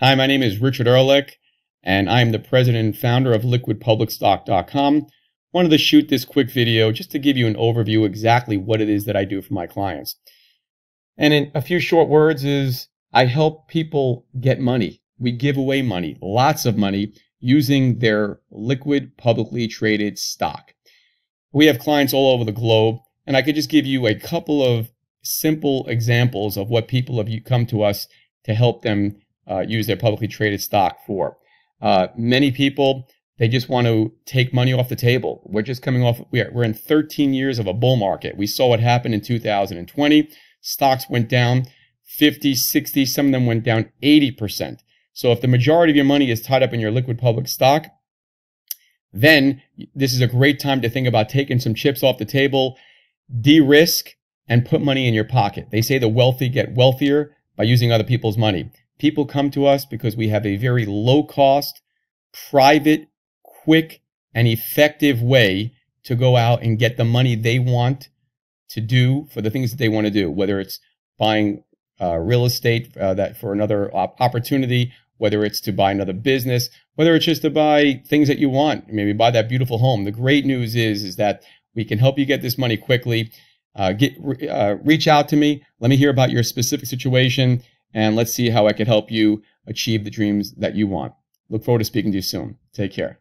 Hi, my name is Richard Ehrlich, and I am the president and founder of liquidpublicstock.com. Wanted to shoot this quick video just to give you an overview exactly what it is that I do for my clients. And in a few short words is I help people get money. We give away money, lots of money, using their liquid publicly traded stock. We have clients all over the globe, and I could just give you a couple of simple examples of what people have come to us to help them uh, use their publicly traded stock for. Uh, many people, they just want to take money off the table. We're just coming off, we're, we're in 13 years of a bull market. We saw what happened in 2020. Stocks went down 50, 60, some of them went down 80%. So if the majority of your money is tied up in your liquid public stock, then this is a great time to think about taking some chips off the table, de-risk, and put money in your pocket. They say the wealthy get wealthier by using other people's money. People come to us because we have a very low cost, private, quick, and effective way to go out and get the money they want to do for the things that they want to do, whether it's buying uh, real estate uh, that for another op- opportunity, whether it's to buy another business, whether it's just to buy things that you want, maybe buy that beautiful home. The great news is is that we can help you get this money quickly. Uh, get uh, reach out to me. Let me hear about your specific situation and let's see how I can help you achieve the dreams that you want. Look forward to speaking to you soon. Take care.